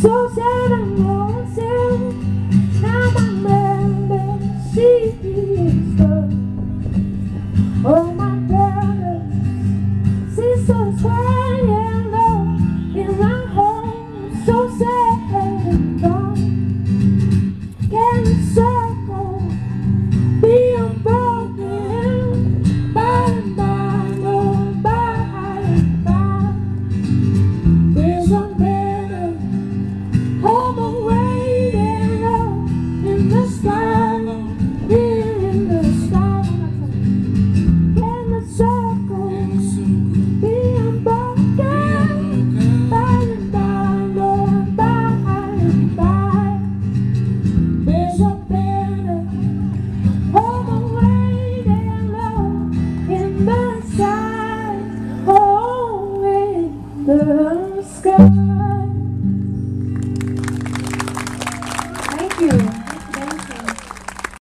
So sad and low. Oh.